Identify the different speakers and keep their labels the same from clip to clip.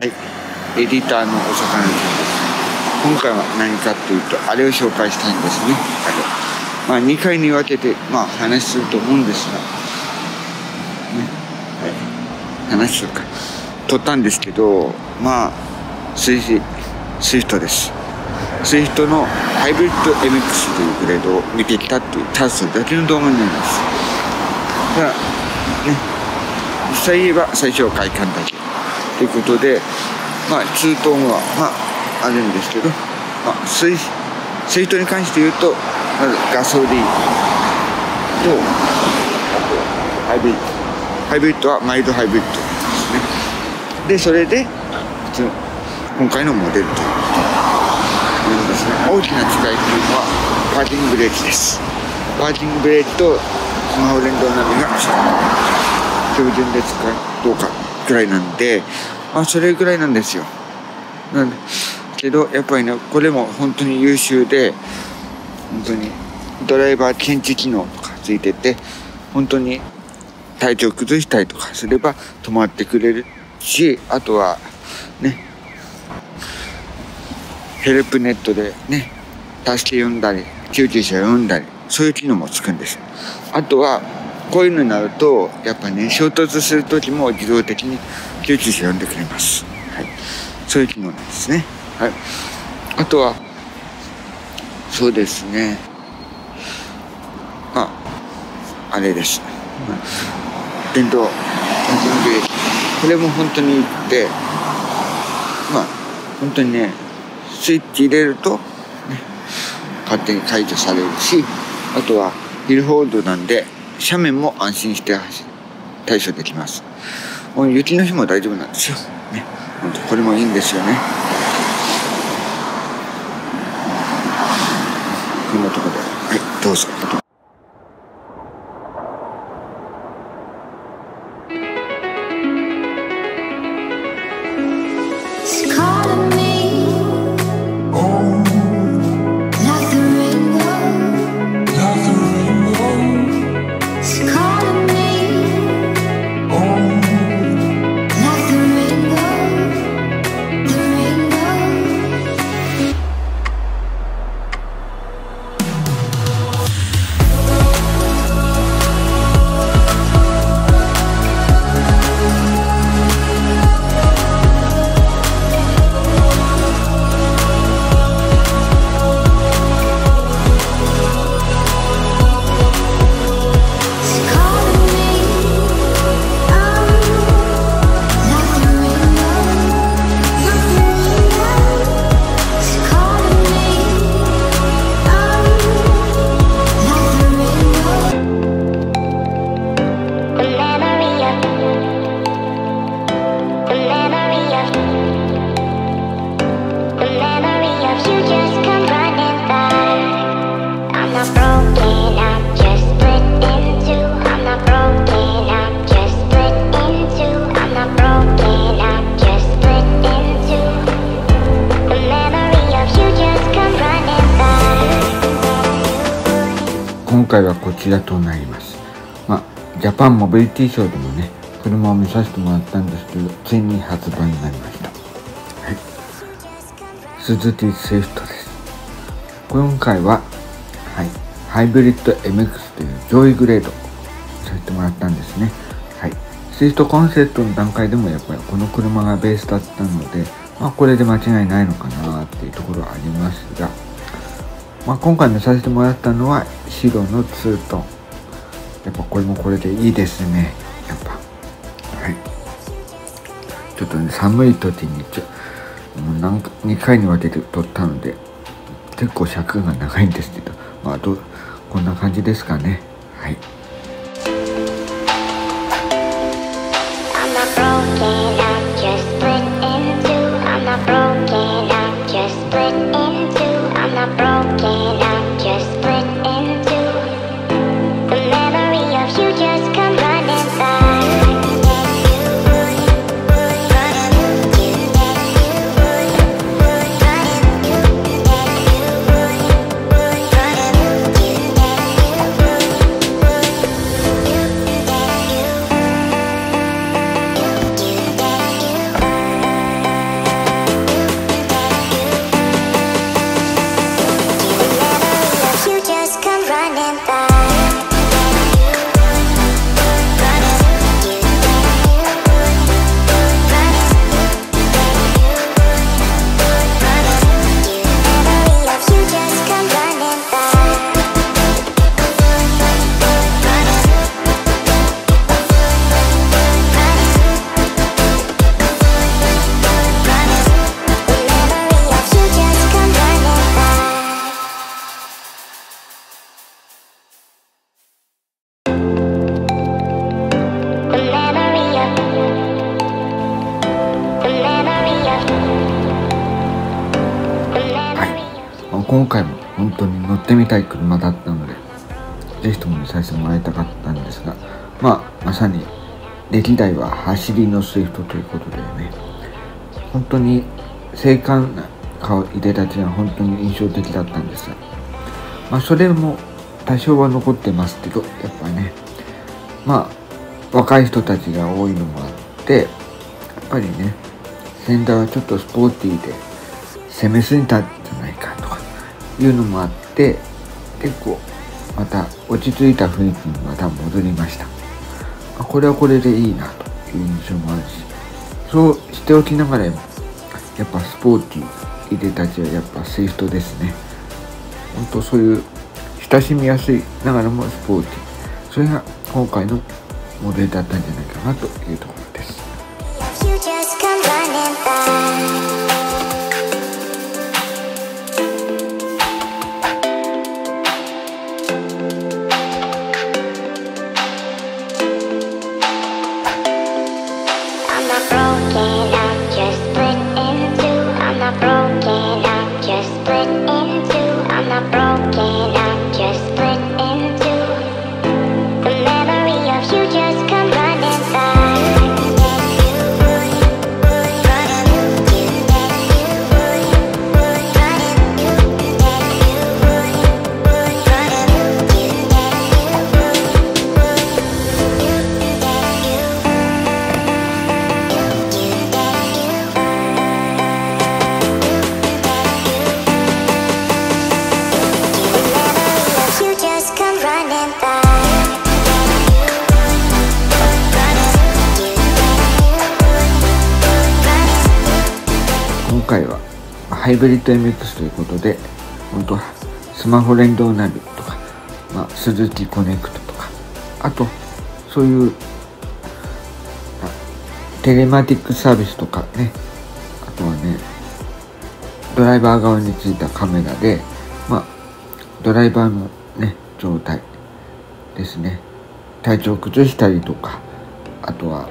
Speaker 1: はい、エディターのお魚さんです。今回は何かというと、あれを紹介したいんですね。あれ。まあ、2回に分けて、まあ、話すると思うんですが、ね、はい、話すか。撮ったんですけど、まあ、スイスイフトです。スイフトのハイブリッド MX というグレードを見てきたっていう、タスだけの動画になります。ただ、ね、実際言えば最初は外観だけ。ということで、まあ、ツートンは、まあ、あるんですけど、まあ、水、水筒に関して言うと、まずガソリンと、あと、ハイブリッド。ハイブリッドはマイルドハイブリッドですね。で、それで、今回のモデルということですね。大きな違いというのは、パーキングブレーキです。パーキングブレーキとスマホ連動並みが標準で使うどうかくらいなんで、まあ、それぐらいなんですよ。なんけど、やっぱりね、これも本当に優秀で、本当にドライバー検知機能とかついてて、本当に体調崩したりとかすれば止まってくれるし、あとはね、ヘルプネットでね、助け呼んだり、救急車呼んだり、そういう機能もつくんです。あとは、こういうのになると、やっぱね、衝突する時も自動的に救急車呼んでくれます。はい。そういう機能なんですね。はい。あとは、そうですね。まあ、あれです。電動、電動。これも本当にいって、まあ、本当にね、スイッチ入れると、ね、勝手に解除されるし、あとは、ヒルホールドなんで、斜面も安心して対処できます。雪の日も大丈夫なんですよ。ね。本当これもいいんですよね。こんなところで。はい、どうぞ。回はこちらとなります。まあ、ジャパンモビリティショーでもね、車を見させてもらったんですけど、ついに発売になりました。はい。スズキスイフトです。今回は、はい、ハイブリッド MX という上位グレードさせてもらったんですね。はい。スイフトコンセプトの段階でもやっぱりこの車がベースだったので、まあこれで間違いないのかなっていうところはありますが、まあ、今回見させてもらったのは白のツートン。やっぱこれもこれでいいですね。やっぱ。はい。ちょっとね寒い時にちょ何2回に分けて撮ったので結構尺が長いんですけど。まあどこんな感じですかね。はい。今回も本当に乗ってみたい車だったので是非とも見させてもらいたかったんですがまあまさに歴代は走りのスイフトということでね本当に精悍な顔いでたちが本当に印象的だったんですがまあそれも多少は残ってますけどやっぱねまあ若い人たちが多いのもあってやっぱりね先代はちょっとスポーティーで攻めすぎたいうのもあって結構また落ち着いた雰囲気にまた戻りました。これはこれでいいなという印象もあるしそうしておきながらやっぱスポーティーいでたちはやっぱスイフトですね。本当そういう親しみやすいながらもスポーティー。それが今回のモデルだったんじゃないかなというところブリッド MX ということで本当スマホ連動ナビとか、まあ、スズキコネクトとかあとそういうテレマティックサービスとかねあとはねドライバー側についたカメラで、まあ、ドライバーのね状態ですね。体調を崩したりとかあとは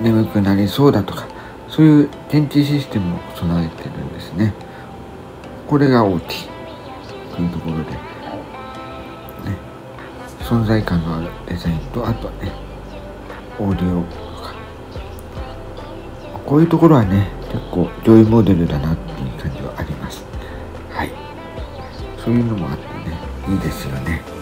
Speaker 1: 眠くなりそうだとかそういう検知システムを備えてるんですね。これが大きい。というところで。ね。存在感のあるデザインとあとねオーディオとか。こういうところはね結構上位モデルだなっていう感じはあります。はい。そういうのもあってねいいですよね。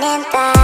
Speaker 2: Running by.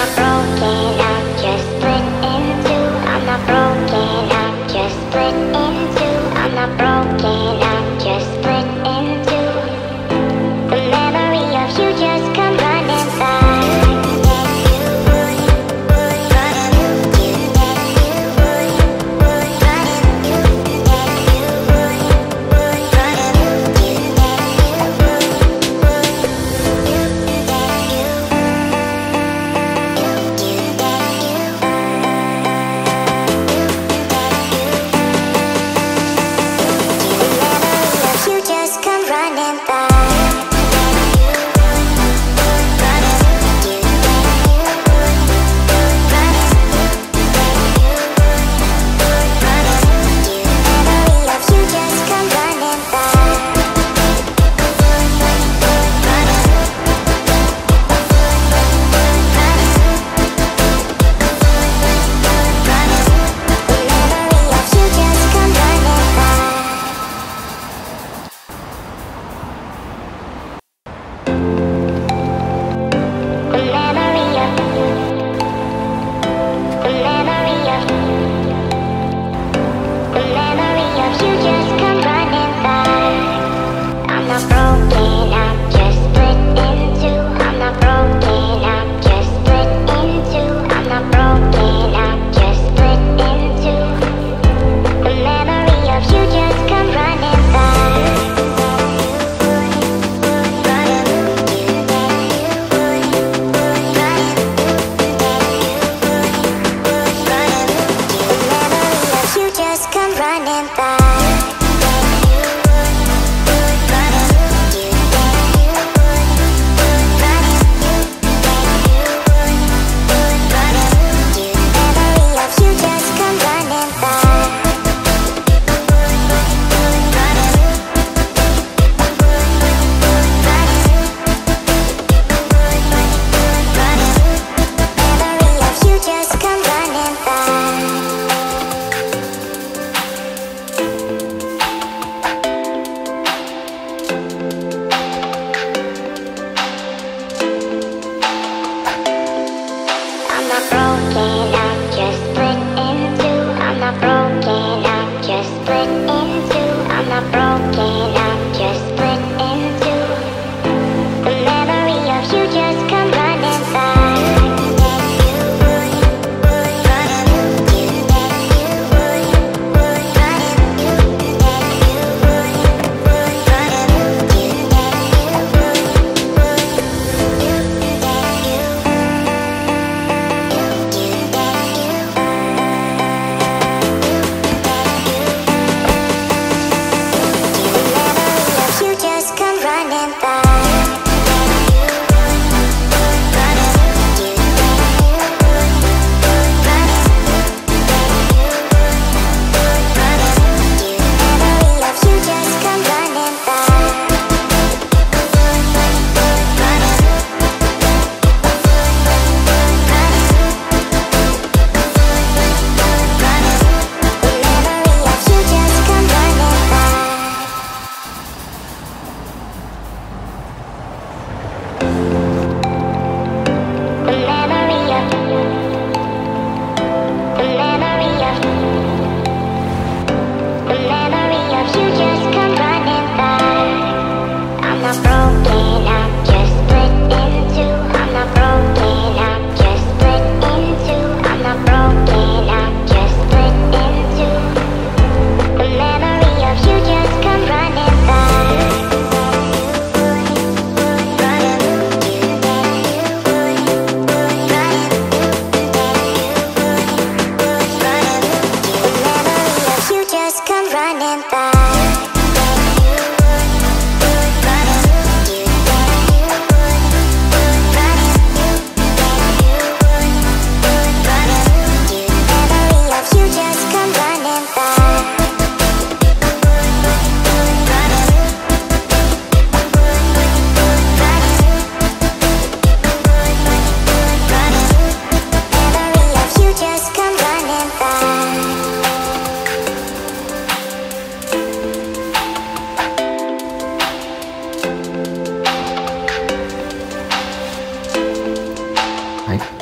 Speaker 2: I'm broken.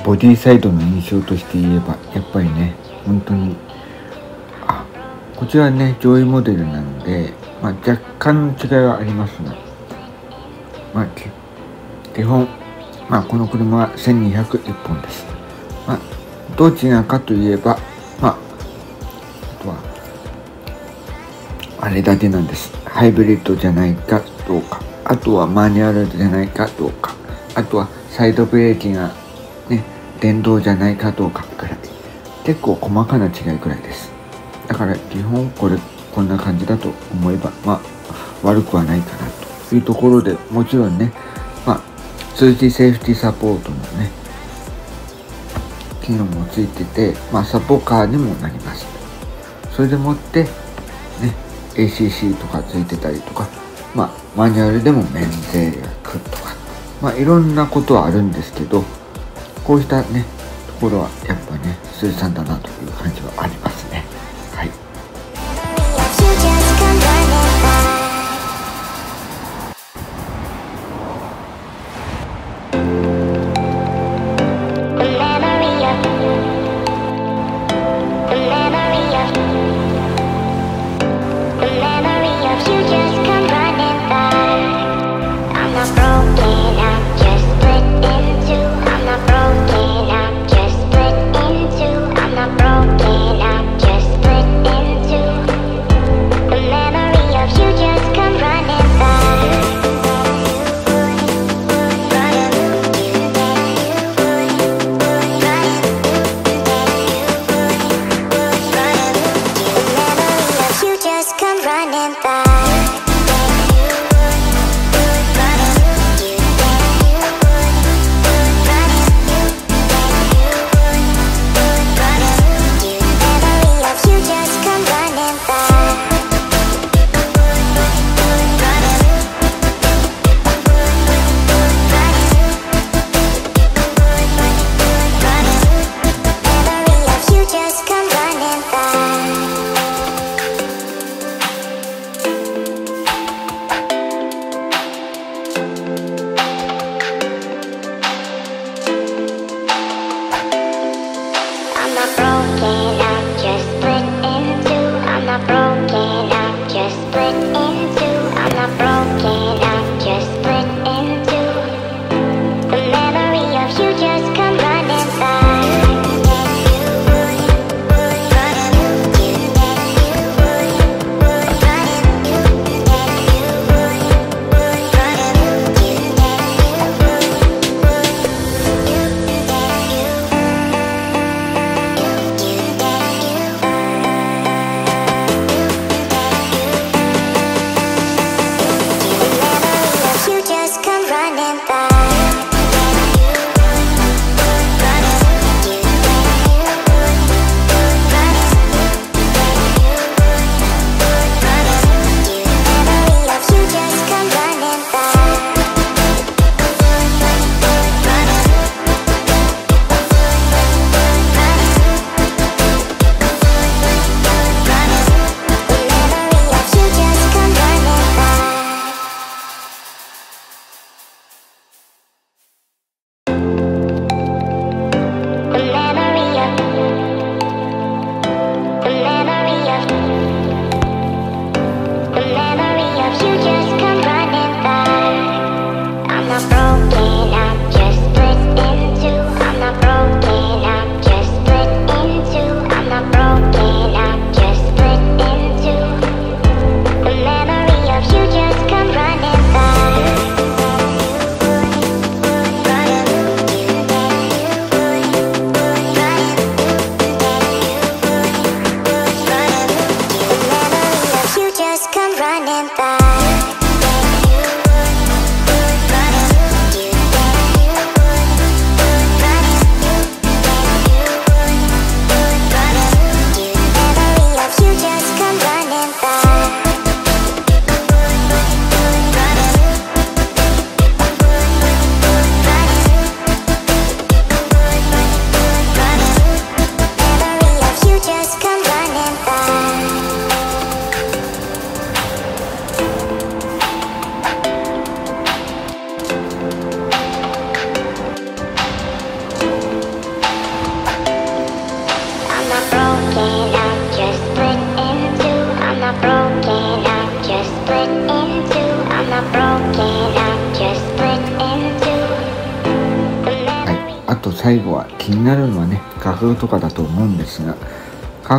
Speaker 1: ボディサイドの印象として言えばやっぱりね本当にあこちらはね上位モデルなので、まあ、若干の違いはありますが、まあ、基本、まあ、この車は1201本です、まあ、どう違うかといえば、まあ、あとはあれだけなんです。ハイブリッドじゃないかどうかあとはマニュアルじゃないかどうかあとはサイドブレーキが電動じゃないかどうかくらい結構細かな違いくらいです。だから基本これこんな感じだと思えばまあ悪くはないかなと。いうところでもちろんねまあ通知セーフティサポートのね機能もついててまあサポーカーにもなります。それでもってね ACC とかついてたりとかまあマニュアルでも免税額とかまあいろんなことはあるんですけどこうしたね、ところはやっぱね、鈴さんだなという感じはありますね。はい。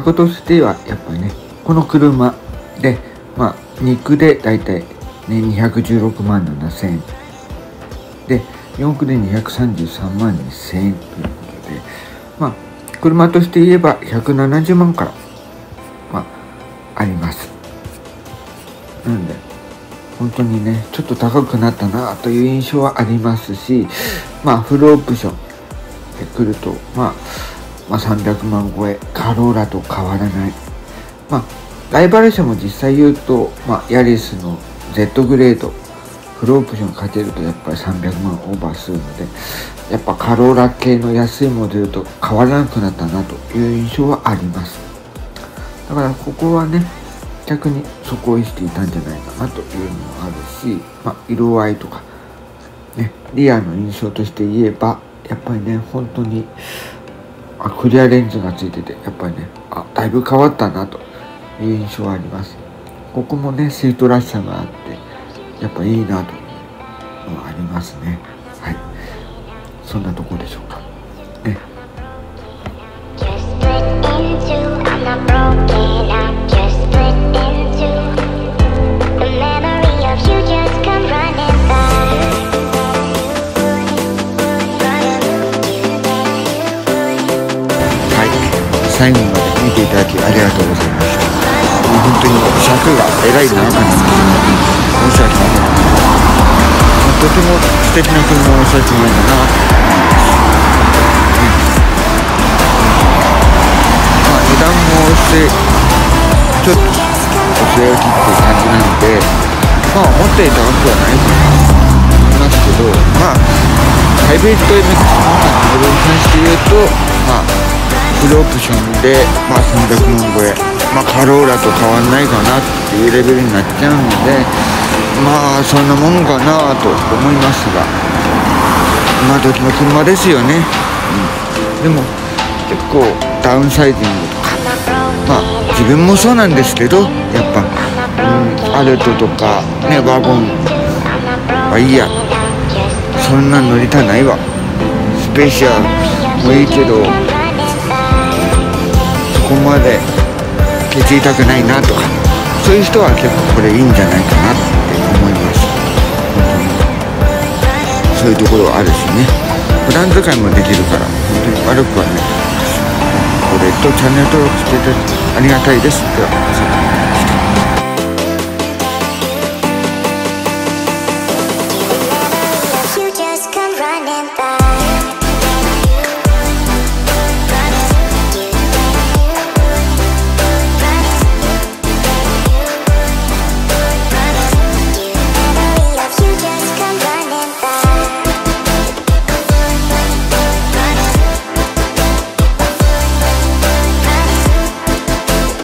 Speaker 1: 格としてはやっぱりねこの車でまあ肉でだいたいね216万7000円。で4区で233万2000円ということでまあ車として言えば170万からまああります。なんで本当にねちょっと高くなったなという印象はありますしまあフルオプションで来ると、まあ、まあ300万超えカローラと変わらない。まあライバル車も実際言うと、まあ、ヤリスの Z グレードフルオプションかけるとやっぱり300万オーバーするのでやっぱカローラ系の安いモデルと変わらなくなったなという印象はあります。だからここはね逆にそこを意識したんじゃないかなというのもあるし、まあ、色合いとか、ね、リアの印象として言えばやっぱりね本当にあクリアレンズがついててやっぱりねあだいぶ変わったなという印象はあります。ここもねシートらしさがあってやっぱいいなというのはありますね。はい。そんなとこでしょうか。ね。最後まで見ていただきありがとうございました。もう本当に尺がえらい長かった、申し訳なかった。とても素敵な車をさせてもらえたなと思います。うんまあ、値段もして、ちょっと据え置きっていう感じなので、まあ、思ったより高くはないと思いますけど、まあ、ハイブリッド MX のモデルに関して言うと、まあ、フルオプションで、まあ、300万超え、まあ、カローラと変わんないかなっていうレベルになっちゃうので、まあ、そんなもんかなと思いますが、今時の車ですよね。うん、でも、結構ダウンサイジングとか、まあ、自分もそうなんですけど、やっぱ、うん、アルトとか、ね、ワゴンはいいや。そんな乗りたないわ。スペシャルもいいけど、まで削りたくないなとか、そういう人は結構これいいんじゃないかなって思います。本当にそういうところはあるしね。普段使いもできるから、本当に悪くはないと思います。これとチャンネル登録しててありがたいです。では、さよ